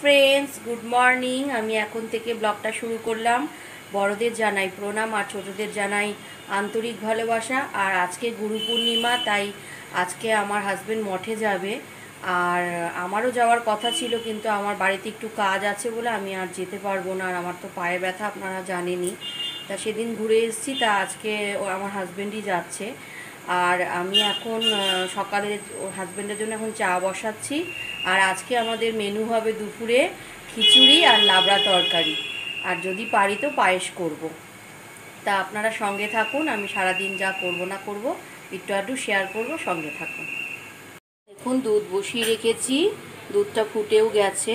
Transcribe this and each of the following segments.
Friends good morning আমি এখন থেকে ব্লগটা শুরু করলাম। বড়দের জানাই প্রণাম আর ছোটদের জানাই আন্তরিক ভালোবাসা। আর আজকে গুরু পূর্ণিমা, তাই আজকে আমার হাজব্যান্ড মঠে যাবে। আর আমারও যাওয়ার কথা ছিল, কিন্তু আমার বাড়িতে একটু কাজ আছে বলে আমি আর যেতে পারব না। আর আমার তো পায়ে ব্যথা, আপনারা জানেনই। তা সেদিন ঘুরে এসেছি, তা আজকে আমার হাজবেন্ডই যাচ্ছে। আর আমি এখন সকালে ওর হাজবেন্ডের জন্য এখন চা বসাচ্ছি। আর আজকে আমাদের মেনু হবে দুপুরে খিচুড়ি আর লাবড়া তরকারি। আর যদি পারি তো পায়েস করব। তা আপনারা সঙ্গে থাকুন, আমি সারাদিন যা করব না করব, একটু আধটু শেয়ার করব, সঙ্গে থাকুন। দেখুন, দুধ বসিয়ে রেখেছি। দুধটা ফুটেও গেছে।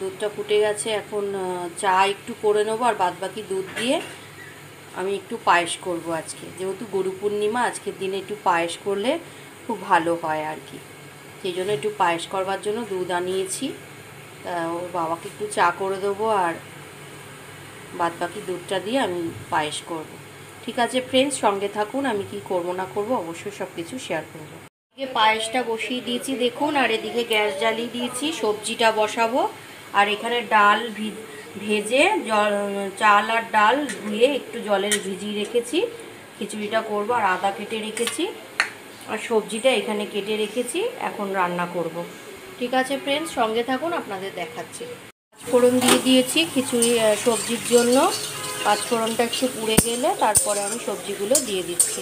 দুধটা ফুটে গেছে। এখন চা একটু করে নেব আর বাদবাকি দুধ দিয়ে আমি একটু পায়েস করব আজকে। যেহেতু গরু পূর্ণিমা, আজকের দিনে একটু পায়েস করলে খুব ভালো হয় আর কি। সেই জন্য একটু পায়েস করবার জন্য দুধ আনিয়েছি। ওর বাবাকে একটু চা করে দেবো আর বাদ বাকি দুধটা দিয়ে আমি পায়েস করব। ঠিক আছে ফ্রেন্ডস সঙ্গে থাকুন, আমি কি করব না করব অবশ্যই সব কিছু শেয়ার করব। এদিকে পায়েসটা বসিয়ে দিয়েছি দেখুন, আর এদিকে গ্যাস জ্বালিয়ে দিয়েছি, সবজিটা বসাবো। আর এখানে ডাল ভি- ভেজে জল, চাল আর ডাল ধুয়ে একটু জলের ভিজিয়ে রেখেছি। খিচুড়িটা করব আর আদা কেটে রেখেছি। আর সবজিটা এখানে কেটে রেখেছি, এখন রান্না করব। ঠিক আছে ফ্রেন্ডস সঙ্গে থাকুন, আপনাদের দেখাচ্ছি। পাঁচফোড়ন দিয়ে দিয়েছি খিচুড়ি সবজির জন্য। পাঁচফোড়নটা একটু পুড়ে গেলে তারপরে আমি সবজিগুলো দিয়ে দিচ্ছি।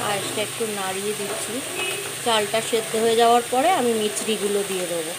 পায়েসটা একটু নাড়িয়ে দিচ্ছি। চালটা সেদ্ধ হয়ে যাওয়ার পরে আমি মিচড়িগুলো দিয়ে দেবো।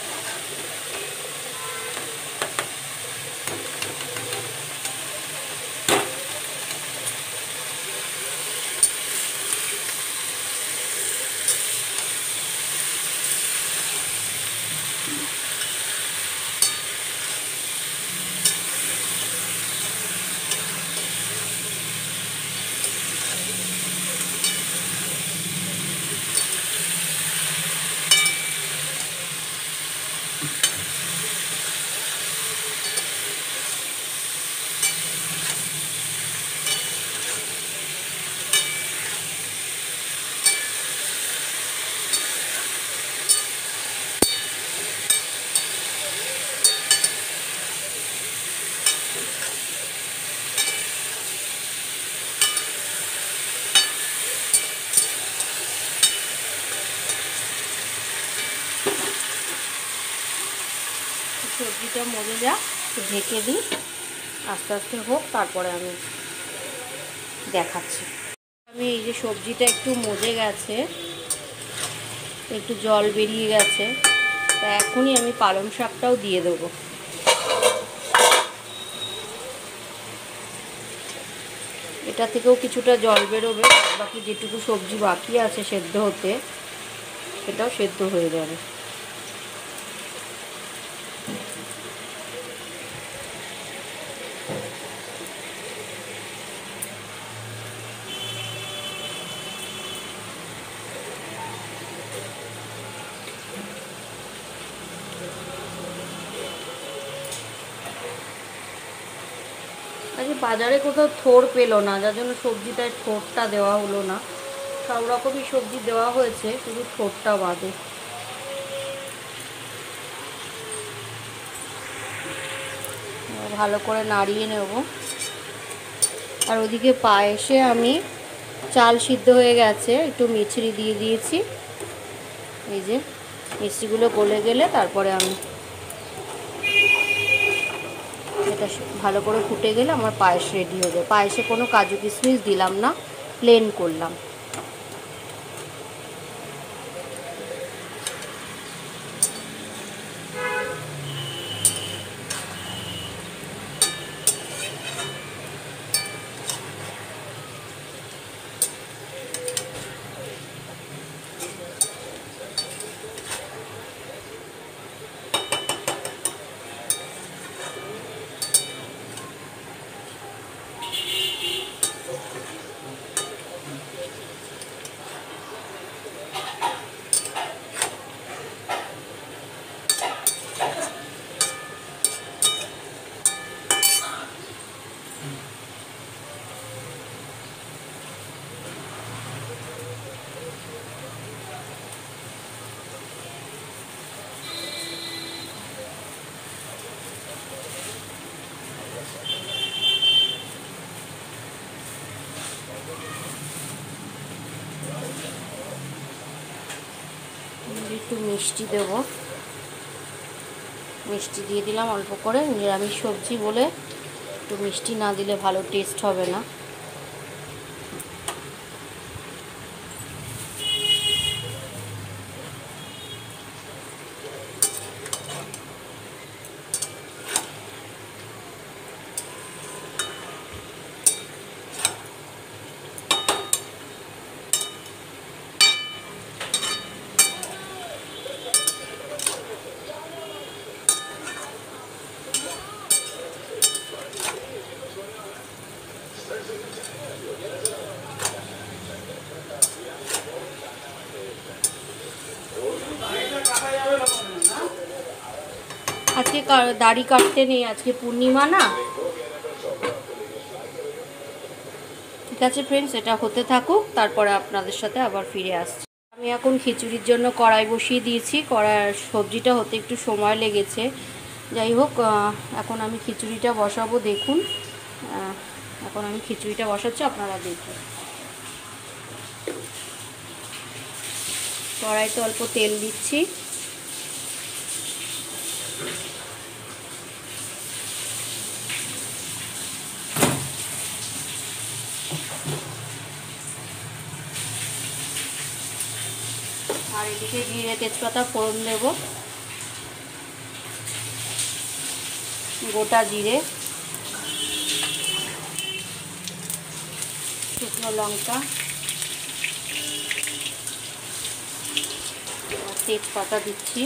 সবজিটা মজে একটু ঢেকে দিই। আস্তে আস্তে হোক, তারপরে আমি দেখাচ্ছি। আমি এই যে সবজিটা একটু মজে গেছে, একটু জল বেরিয়ে গেছে, তা এখনই আমি পালং শাকটাও দিয়ে দেবো। এটা থেকেও কিছুটা জল বেরোবে, বাকি যেটুকু সবজি বাকি আছে সেদ্ধ হতে, সেটাও সেদ্ধ হয়ে যাবে। বাজারে কোথাও থোর পেল না, যার জন্য সবজিটায় থোরটা দেওয়া হলো না। সব রকমই সবজি দেওয়া হয়েছে, শুধু থোরটা বাদে। ভালো করে নাড়িয়ে নেব। আর ওদিকে পায়েসে আমি চাল সিদ্ধ হয়ে গেছে, একটু মিছরি দিয়ে দিয়েছি। এই যে মিষ্টিগুলো গলে গেলে তারপরে আমি এটা ভালো করে ফুটে গেলে আমার পায়েস রেডি হয়ে যাবে পায়েসে কোনো কাজু কিশমিশ দিলাম না প্লেন করলাম একটু মিষ্টি দেব। মিষ্টি দিয়ে দিলাম অল্প করে। নিরামিষ সবজি বলে একটু মিষ্টি না দিলে ভালো টেস্ট হবে না আজকে কা- দাড়ি কাটতে নেই, আজকে পূর্ণিমা না? ঠিক আছে ফ্রেন্ডস এটা হতে থাকুক, তারপরে আপনাদের সাথে আবার ফিরে আসছি। আমি এখন খিচুড়ির জন্য কড়াই বসিয়ে দিয়েছি, কড়াই সবজিটা হতে একটু সময় লেগেছে। যাই হোক এখন আমি খিচুড়িটা বসাবো, দেখুন। এখন আমি খিচুড়িটা বসাচ্ছি, আপনারা দেখুন। কড়াইতে অল্প তেল দিচ্ছি। আর এদিকে জিরে তেজপাতা ফোড়ন দেব। গোটা জিরে শুকনো লঙ্কা তেজপাতা দিচ্ছি।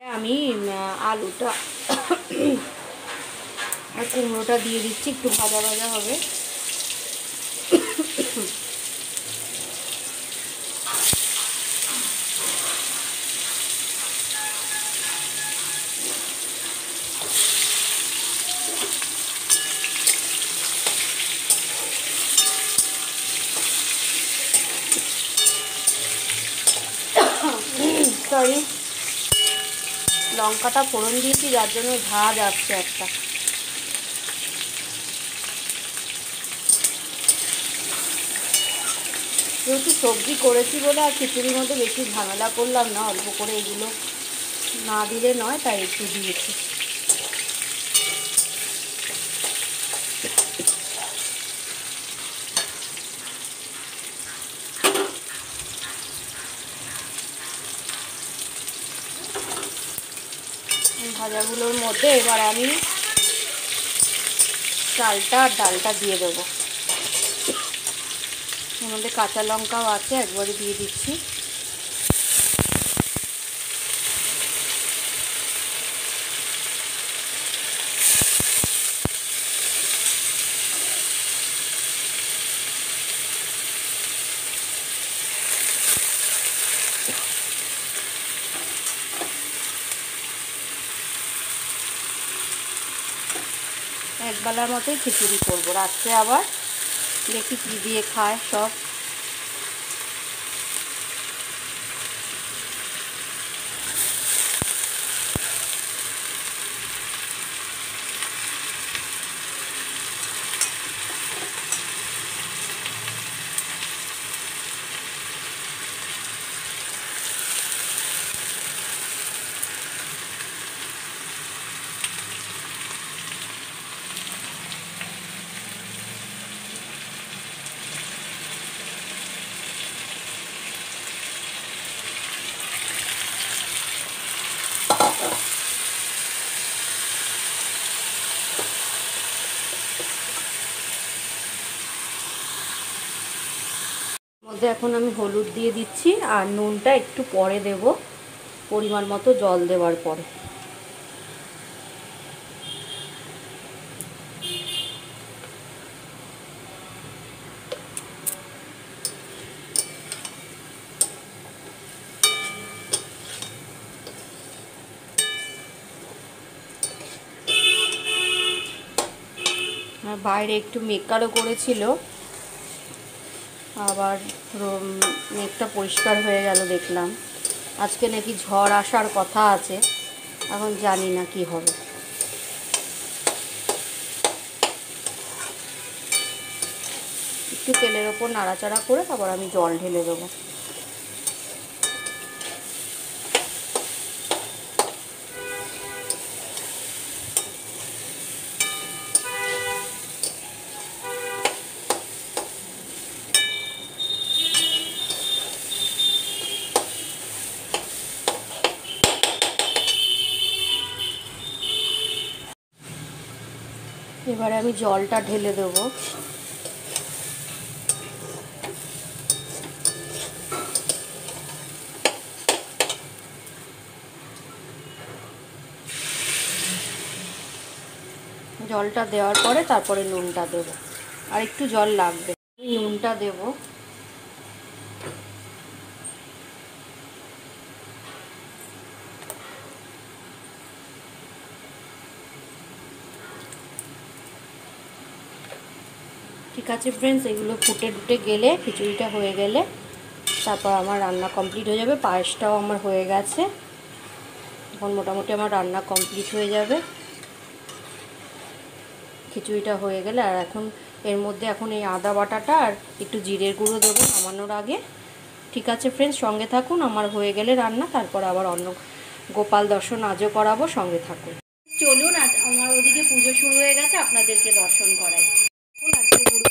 আমি আলুটা আর কুমড়োটা দিয়ে দিচ্ছি একটু ভাজা ভাজা হবে। লঙ্কাটা ফোড়ন দিয়েছি, যার জন্য ভাজ আসছে একটা। যেহেতু সবজি করেছি বলে আর খিচুড়ির মধ্যে বেশি ঝামেলা করলাম না, অল্প করে এগুলো না দিলে নয়, তাই একটু দিয়েছি। ভাজাগুলোর মধ্যে এবার আমি চালটা আর ডালটা দিয়ে দেবো। এর মধ্যে কাঁচা লঙ্কাও আছে, একবারে দিয়ে দিচ্ছি। একবেলার মতোই খিচুড়ি করব। রাত্রে আবার দেখি কী দিয়ে খায় সব। মধ্যে এখন আমি হলুদ দিয়ে দিচ্ছি আর নুনটা একটু পরে দেব, পরিমাণ মতো জল দেওয়ার পরে। বাইরে একটু মেকারও করেছিল। আবার মেঘটা পরিষ্কার হয়ে গেল দেখলাম। আজকে নাকি ঝড় আসার কথা আছে, এখন জানি না কি হবে। একটু তেলের ওপর নাড়াচাড়া করে তারপর আমি জল ঢেলে দেবো। আমি জলটা ঢেলে দেব। জলটা দেওয়ার পরে তারপরে নুনটা দেব। আর একটু জল লাগবে। নুনটা দেবো। আছে ফ্রেন্ডস এগুলো ফুটে টুটে গেলে, খিচুড়িটা হয়ে গেলে, তারপর আমার রান্না কমপ্লিট হয়ে যাবে, পায়েসটাও আমার হয়ে গেছে। এখন মোটামুটি আমার রান্না কমপ্লিট হয়ে যাবে। খিচুড়িটা হয়ে গেলে, আর এখন এর মধ্যে এখন এই আদা বাটাটা আর একটু জিরের গুঁড়ো দেবো নামানোর আগে। ঠিক আছে ফ্রেন্ডস সঙ্গে থাকুন, আমার হয়ে গেলে রান্না, তারপর আবার অন্য গোপাল দর্শন আজও করাবো, সঙ্গে থাকুন। চলুন, আজ আমার ওদিকে পুজো শুরু হয়ে গেছে, আপনাদেরকে দর্শন করাই। আজকে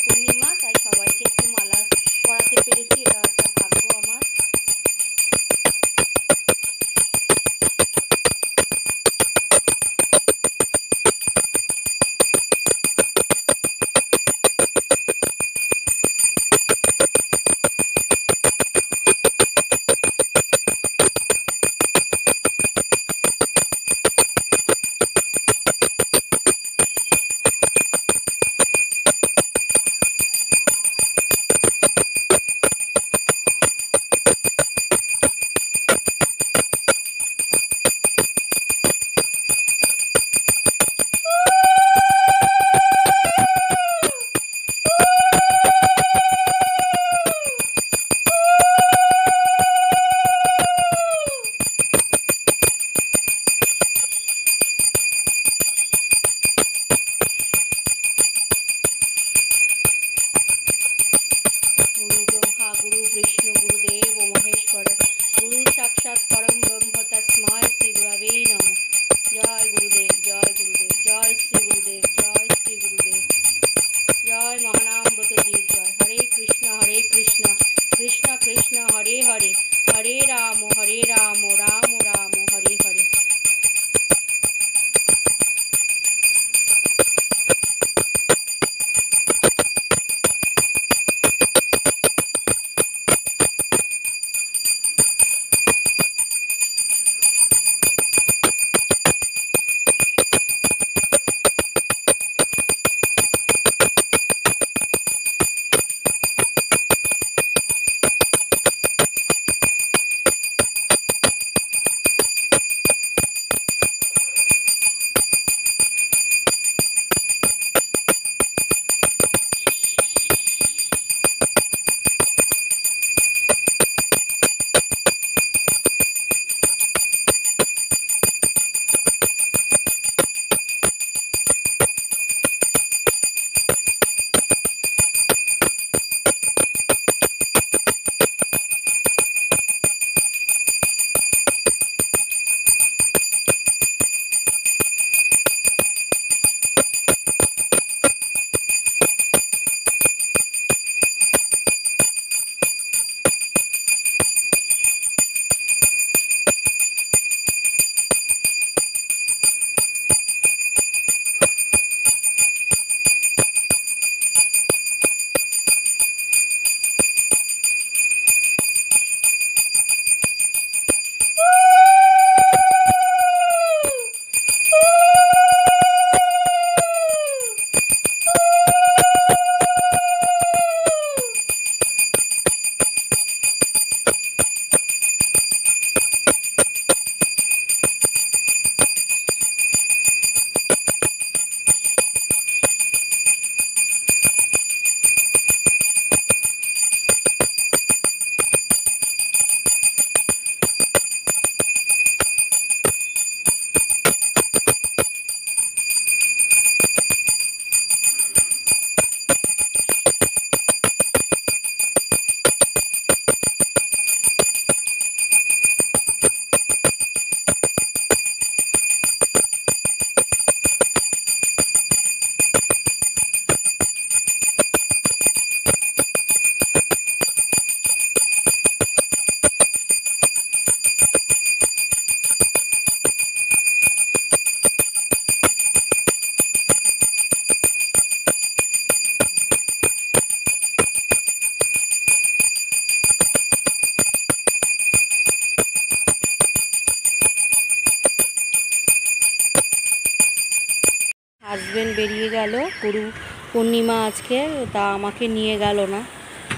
হাজবেন্ড বেরিয়ে গেল গুরু পূর্ণিমা আজকে, তা আমাকে নিয়ে গেল না।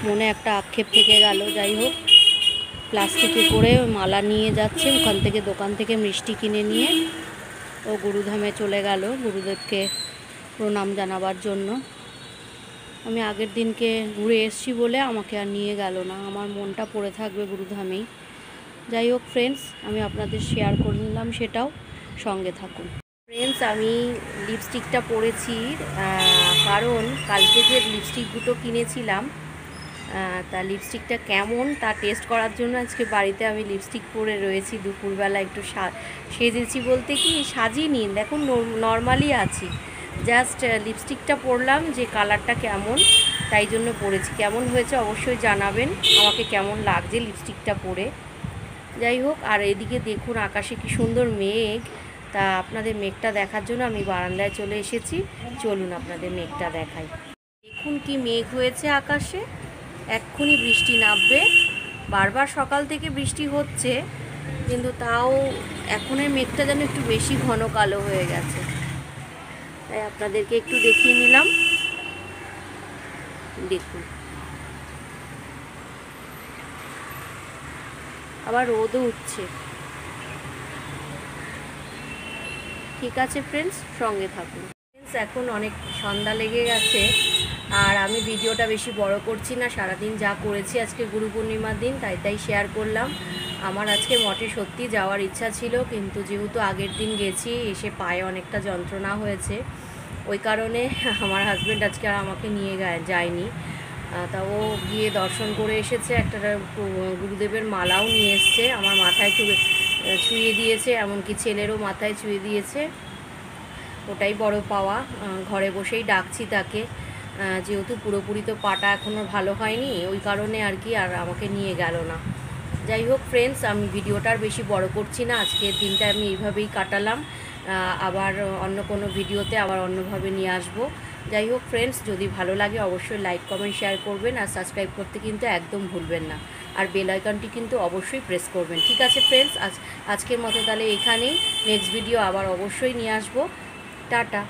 মনে একটা আক্ষেপ থেকে গেল, যাই হোক। প্লাস্টিকে করে মালা নিয়ে যাচ্ছে, ওখান থেকে দোকান থেকে মিষ্টি কিনে নিয়ে ও গুরুধামে চলে গেল গুরুদেবকে প্রণাম জানাবার জন্য। আমি আগের দিনকে ঘুরে এসেছি বলে আমাকে আর নিয়ে গেল না, আমার মনটা পড়ে থাকবে গুরুধামেই। যাই হোক ফ্রেন্ডস আমি আপনাদের শেয়ার করে নিলাম, সেটাও সঙ্গে থাকুন। ফ্রেন্ডস আমি লিপস্টিকটা পরেছি কারণ কালকে যে লিপস্টিক দুটো কিনেছিলাম তা লিপস্টিকটা কেমন তা টেস্ট করার জন্য আজকে বাড়িতে আমি লিপস্টিক পরে রয়েছি। দুপুরবেলা একটু সেজেছি বলতে কি সাজিনি দেখুন নর্মালি আছি। জাস্ট লিপস্টিকটা পরলাম যে কালারটা কেমন, তাই জন্য পরেছি। কেমন হয়েছে অবশ্যই জানাবেন, আমাকে কেমন লাগছে লিপস্টিকটা পরে। যাই হোক, আর এদিকে দেখুন আকাশে কি সুন্দর মেঘ। তা আপনাদের মেঘটা দেখার জন্য আমি বারান্দায় চলে এসেছি। চলুন আপনাদের মেঘটা দেখাই। দেখুন কি মেঘ হয়েছে আকাশে। এক্ষুনি বৃষ্টি নামবে। বারবার সকাল থেকে বৃষ্টি হচ্ছে, কিন্তু তাও এখনের মেঘটা যেন একটু বেশি ঘন কালো হয়ে গেছে। তাই আপনাদেরকে একটু দেখিয়ে নিলাম। দেখুন। আবার রোদও উঠছে। ঠিক আছে ফ্রেন্ডস সঙ্গে থাকুন। ফ্রেন্ডস এখন অনেক সন্ধ্যা লেগে গেছে, আর আমি ভিডিওটা বেশি বড় করছি না। সারাদিন যা করেছি আজকে গুরু পূর্ণিমার দিন, তাই তাই শেয়ার করলাম। আমার আজকে মঠে সত্যি যাওয়ার ইচ্ছা ছিল, কিন্তু যেহেতু আগের দিন গেছি, এসে পায়ে অনেকটা যন্ত্রণা হয়েছে। ওই কারণে আমার হাজব্যান্ড আজকে আর আমাকে নিয়ে যায়নি। তা ও গিয়ে দর্শন করে এসেছে, একটা গুরুদেবের মালাও নিয়ে এসছে। আমার মাথায় চুয়ে ছুঁয়ে দিয়েছে, এমনকি ছেলেরও মাথায় ছুঁয়ে দিয়েছে। ওটাই বড় পাওয়া। ঘরে বসেই ডাকছি তাকে। যেহেতু পুরোপুরি তো পাটা এখনও ভালো হয়নি, ওই কারণে আর কি আর আমাকে নিয়ে গেল না। যাই হোক ফ্রেন্ডস আমি ভিডিওটা আর বেশি বড় করছি না। আজকের দিনটা আমি এইভাবেই কাটালাম। আবার অন্য কোনো ভিডিওতে আবার অন্যভাবে নিয়ে আসব। যাই হোক ফ্রেন্ডস যদি ভালো লাগে অবশ্যই লাইক কমেন্ট শেয়ার করবেন। আর সাবস্ক্রাইব করতে কিন্তু একদম ভুলবেন না। আর বেল আইকনটি কিন্তু অবশ্যই প্রেস করবেন। ঠিক আছে ফ্রেন্ডস আজ, আজকের মতো তাহলে এখানেই। নেক্সট ভিডিও আবার অবশ্যই নিয়ে আসব। টাটা।